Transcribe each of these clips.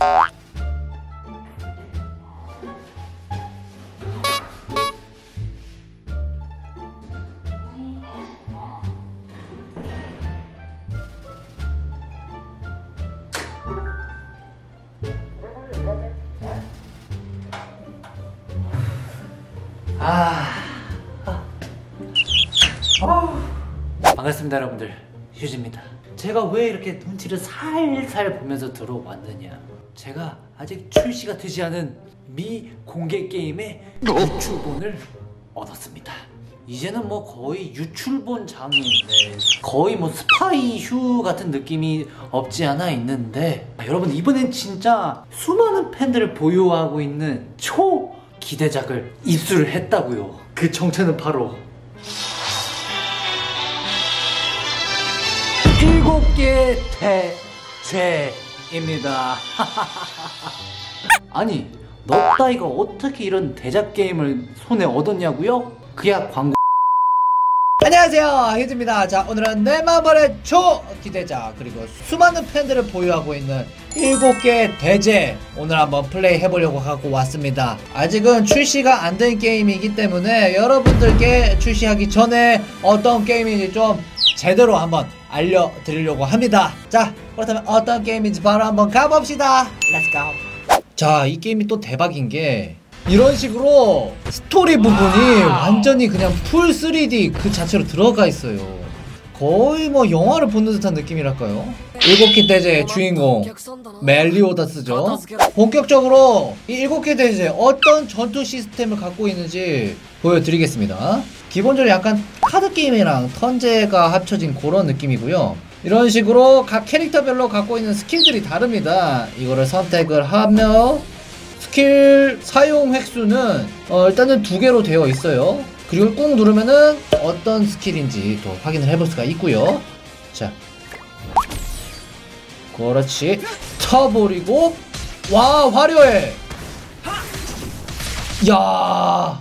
아... 아... 반갑습니다 여러분들. 휴지입니다. 제가 왜 이렇게 눈치를 살살 보면서 들어왔느냐. 제가 아직 출시가 되지 않은 미 공개 게임의 유출본을 얻었습니다. 이제는 뭐 거의 유출본 장인데 거의 뭐 스파이 휴 같은 느낌이 없지 않아 있는데 아, 여러분 이번엔 진짜 수많은 팬들을 보유하고 있는 초 기대작을 입수를 했다고요. 그 정체는 바로 일곱 개의 대죄 입니다. 아니, 너 따위가 어떻게 이런 대작 게임을 손에 얻었냐고요? 그야 광고. 안녕하세요 휴즈입니다 자 오늘은 내마블의 초 기대작 그리고 수많은 팬들을 보유하고 있는 7개 대제 오늘 한번 플레이 해보려고 하고 왔습니다 아직은 출시가 안 된 게임이기 때문에 여러분들께 출시하기 전에 어떤 게임인지 좀 제대로 한번 알려드리려고 합니다 자 그렇다면 어떤 게임인지 바로 한번 가봅시다 Let's go 자 이 게임이 또 대박인 게 이런 식으로 스토리 부분이 완전히 그냥 풀 3D 그 자체로 들어가 있어요. 거의 뭐 영화를 보는 듯한 느낌이랄까요? 일곱 개 대죄의 주인공 멜리오다스죠. 본격적으로 이 일곱 개 대죄 어떤 전투 시스템을 갖고 있는지 보여드리겠습니다. 기본적으로 약간 카드 게임이랑 턴제가 합쳐진 그런 느낌이고요. 이런 식으로 각 캐릭터별로 갖고 있는 스킬들이 다릅니다. 이거를 선택을 하며 스킬 사용 횟수는 어, 일단은 두 개로 되어 있어요. 그리고 꾹 누르면은 어떤 스킬인지 또 확인을 해볼 수가 있고요. 자, 그렇지. 쳐버리고 와 화려해. 야,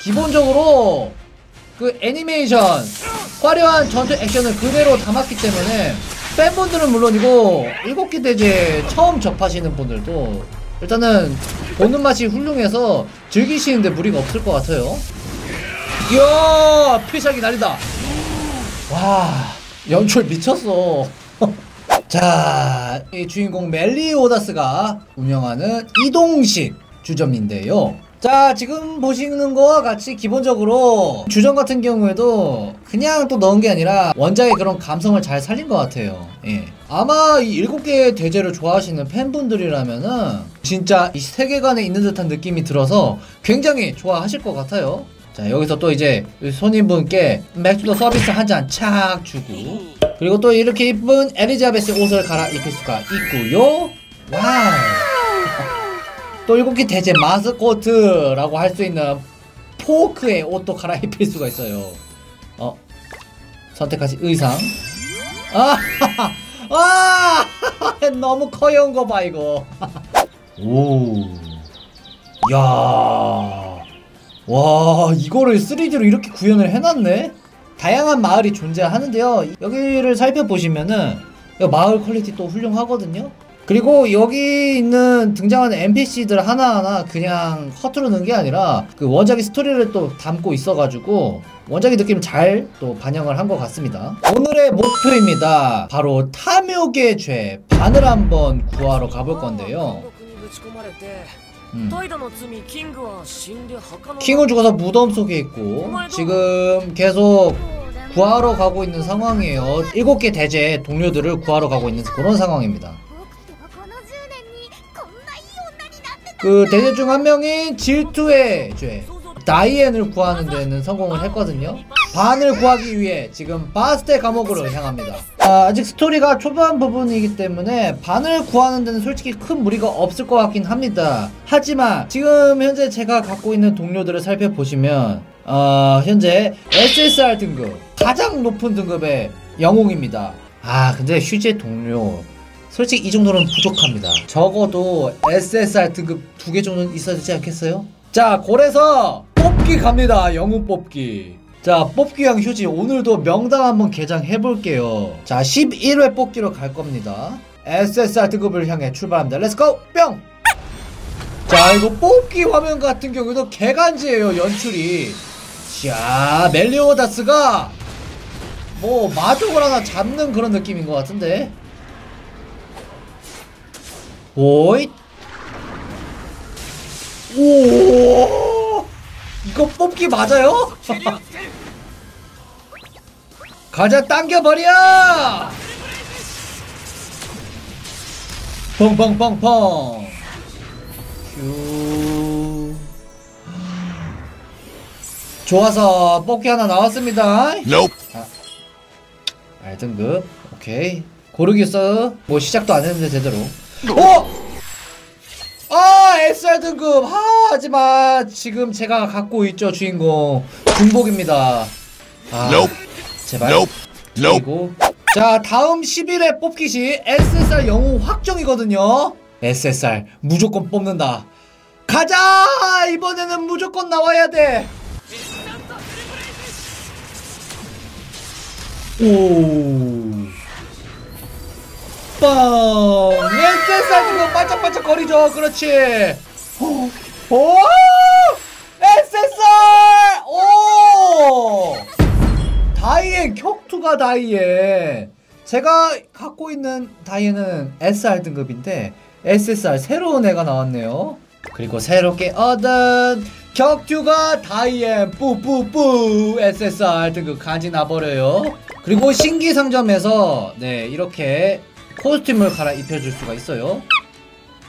기본적으로 그 애니메이션 화려한 전투 액션을 그대로 담았기 때문에 팬분들은 물론이고 일곱 개 대제 처음 접하시는 분들도 일단은 보는 맛이 훌륭해서 즐기시는데 무리가 없을 것 같아요. 이야 필살기 날린다. 와 연출 미쳤어. 자, 이 주인공 멜리오다스가 운영하는 이동식 주점인데요. 자, 지금 보시는 거와 같이 기본적으로 주점 같은 경우에도 그냥 또 넣은 게 아니라 원작의 그런 감성을 잘 살린 것 같아요. 예. 아마 이 일곱 개의 대제를 좋아하시는 팬분들이라면은 진짜 이 세계관에 있는 듯한 느낌이 들어서 굉장히 좋아하실 것 같아요. 자, 여기서 또 이제 손님분께 맥주도 서비스 한 잔 착 주고 그리고 또 이렇게 이쁜 엘리자베스 옷을 갈아입힐 수가 있고요. Wow. 또 일곱 개 대죄 마스코트라고 할 수 있는 호크의 옷도 갈아입힐 수가 있어요. 어 선택하신 의상. 아, 아, 너무 귀여운 거 봐 이거. 오, 야, 와 이거를 3D로 이렇게 구현을 해놨네. 다양한 마을이 존재하는데요. 여기를 살펴보시면은 마을 quality 또 훌륭하거든요. 그리고 여기 있는 등장하는 NPC들 하나하나 그냥 허투루 넣은 게 아니라 그 원작의 스토리를 또 담고 있어가지고 원작의 느낌을 잘 또 반영을 한 것 같습니다. 오늘의 목표입니다. 바로 탐욕의 죄 반을 한번 구하러 가볼 건데요. 음. 킹은 죽어서 무덤 속에 있고 지금 계속 구하러 가고 있는 상황이에요. 일곱 개 대제 동료들을 구하러 가고 있는 그런 상황입니다. 그 대제 중 한 명인 질투의 죄 다이앤을 구하는 데는 성공을 했거든요. 반을 구하기 위해 지금 바스테 감옥으로 향합니다. 아, 직 스토리가 초반 부분이기 때문에 반을 구하는 데는 솔직히 큰 무리가 없을 것 같긴 합니다. 하지만 지금 현재 제가 갖고 있는 동료들을 살펴보시면 어, 현재 SSR 등급 가장 높은 등급의 영웅입니다. 아 근데 휴지 동료 솔직히 이 정도는 부족합니다. 적어도 SSR 등급 두 개 정도는 있어야 되지 않겠어요? 자, 그래서 뽑기 갑니다. 영웅 뽑기. 자, 뽑기왕 휴지 오늘도 명당 한번 개장해 볼게요. 자, 11회 뽑기로 갈 겁니다. SSR 등급을 향해 출발합니다. Let's go! 뿅! 자, 이거 뽑기 화면 같은 경우도 개간지예요, 연출이. 자, 멜리오다스가 뭐 마족을 하나 잡는 그런 느낌인 것 같은데. 오잇. 오. 이거 뽑기 맞아요? 가자 당겨버려! 펑펑펑펑. 휴 좋아서 뽑기 하나 나왔습니다. Nope. R등급. 오케이. 고르기 써. 뭐 시작도 안 했는데 제대로 어? 아 SR 등급 하, 하지만 지금 제가 갖고 있죠 주인공 중복입니다 아 Nope. 제발. Nope. 그리고 자 다음 10일에 뽑기 시 SSR 영웅 확정이거든요 SSR 무조건 뽑는다 가자 이번에는 무조건 나와야 돼 오. 빵! SSR 지금 반짝반짝 거리죠. 그렇지. 오! 오! SSR! 오! 다이앤 격투가 다이앤. 제가 갖고 있는 다이앤은 SR 등급인데 SSR 새로운 애가 나왔네요. 그리고 새롭게 얻은 격투가 다이앤 뿌뿌뿌 SSR 등급 가지나 버려요. 그리고 신기 상점에서 네 이렇게 코스튬을 갈아입혀 줄 수가 있어요.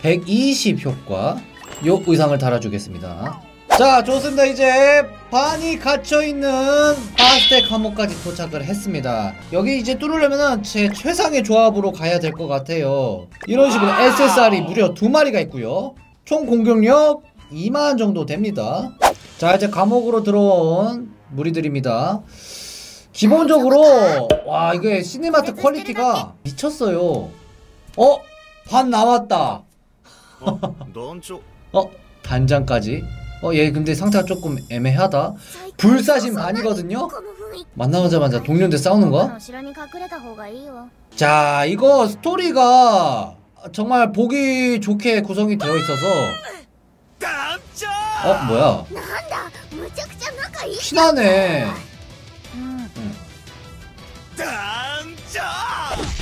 120 효과. 요 의상을 달아주겠습니다. 자, 좋습니다. 이제 반이 갇혀있는 바스텍 감옥까지 도착을 했습니다. 여기 이제 뚫으려면은 제 최상의 조합으로 가야 될 것 같아요. 이런 식으로 SSR이 무려 두 마리가 있고요. 총 공격력 2만 정도 됩니다. 자, 이제 감옥으로 들어온 무리들입니다. 기본적으로 와 이게 cinematic quality가 미쳤어요. 어? 반 나왔다. 어? 단장까지? 어 얘 근데 상태가 조금 애매하다. 불사신 반이거든요? 만나자마자 동료들 싸우는 거? 자 이거 스토리가 정말 보기 좋게 구성이 되어 있어서. 어 뭐야? 피나네. 음.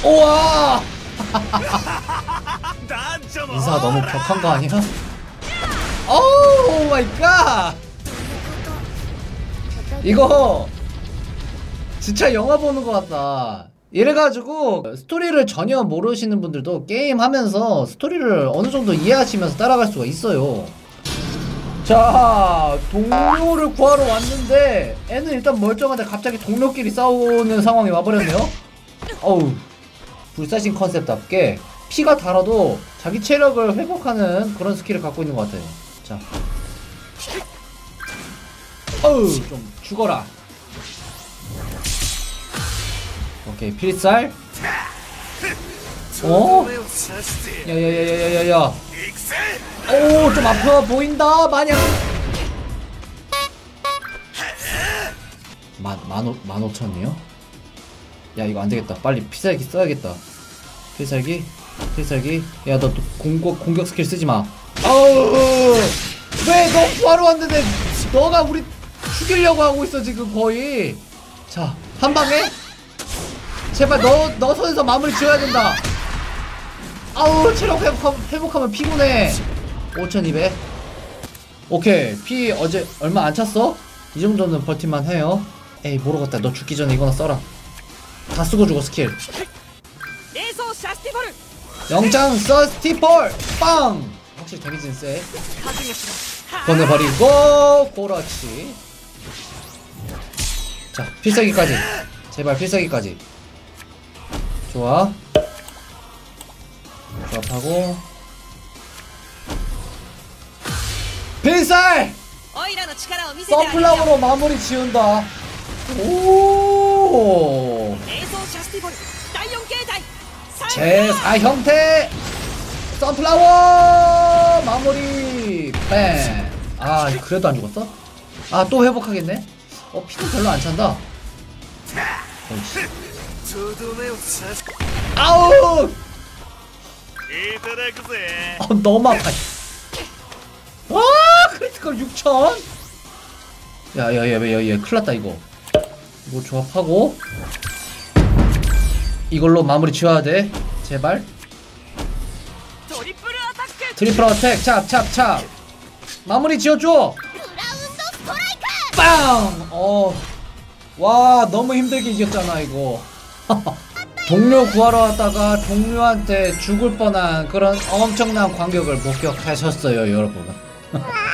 우와! 인사 너무 격한 거 아니야? Oh my God! 이거 진짜 영화 보는 것 같다. 이래가지고 스토리를 전혀 모르시는 분들도 게임 하면서 스토리를 어느 정도 이해하시면서 따라갈 수가 있어요. 자 동료를 구하러 왔는데 얘는 일단 멀쩡한데 갑자기 동료끼리 싸우는 상황이 와버렸네요. 어우 불사신 컨셉답게 피가 달아도 자기 체력을 회복하는 그런 스킬을 갖고 있는 것 같아요. 자. 어우 좀 죽어라. 오케이 필살. 어? 야야야야야야. 오, 좀 아파 보인다. 마냥 만, 만, 오, 만 오천이요? 야, 이거 안 되겠다. 빨리 피살기 써야겠다. 피살기, 피살기. 야, 너 공격, 공격 스킬 쓰지 마. 아우! 왜, 너 바로 왔는데, 너가 우리 죽이려고 하고 있어, 지금 거의. 자, 한 방에? 제발 너, 너 선에서 마무리 지어야 된다. 아우, 체력 회복하, 회복하면 피곤해. 5200 오케이. 피 어제 얼마 안 찼어? 이 정도는 버틸만 해요. 에이 모르겠다. 너 죽기 전에 이거나 써라. 다 쓰고 죽어 스킬. 영창 샤스티폴 빵! 확실히 데미지는 세. 보내버리고 그렇지 자 필살기까지. 제발 필살기까지. 좋아. 조합하고. 빈살! 서플라으로 마무리 지운다. 오! 제4 형태! 선플라워! 마무리! 뺑! 아, 그래도 안 죽었어? 아, 또 회복하겠네? 어, 피도 별로 안 찬다. 어이씨. 아우! 어, 너무 아파. 아! Critical 6천? 야야야야야 큰일났다 이거. 이거 조합하고 이걸로 마무리 지어야 돼. 제발. Triple attack 찹찹찹. 마무리 지어줘. 빵! 어. 와 너무 힘들게 이겼잖아 이거. 동료 구하러 왔다가 동료한테 죽을 뻔한 그런 엄청난 광경을 목격하셨어요 여러분.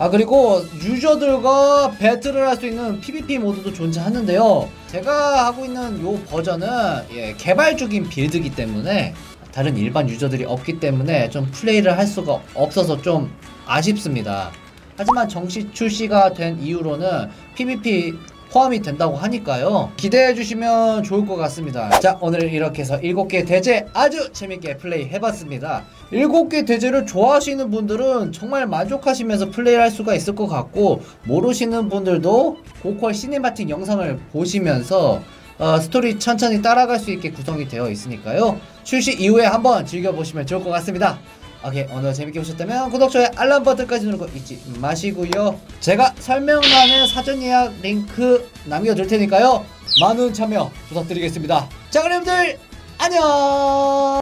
아 그리고 유저들과 battle을 할 수 있는 PVP 모드도 존재하는데요. 제가 하고 있는 요 버전은 예, 개발 중인 빌드이기 때문에 다른 일반 유저들이 없기 때문에 좀 플레이를 할 수가 없어서 좀 아쉽습니다. 하지만 정식 출시가 된 이후로는 PVP 포함이 된다고 하니까요. 기대해 주시면 좋을 것 같습니다. 자, 오늘 이렇게 해서 7개 대제 아주 재밌게 플레이 해봤습니다. 7개 대제를 좋아하시는 분들은 정말 만족하시면서 플레이할 수가 있을 것 같고, 모르시는 분들도 고퀄 cinematic 영상을 보시면서 어, 스토리 천천히 따라갈 수 있게 구성이 되어 있으니까요. 출시 이후에 한번 즐겨보시면 좋을 것 같습니다. 오케이 오늘 재밌게 보셨다면 구독, 좋아요, 알람 버튼까지 누르는 거 잊지 마시고요. 제가 설명란에 사전 예약 링크 남겨둘 테니까요. 많은 참여 부탁드리겠습니다. 자 그럼 여러분들 안녕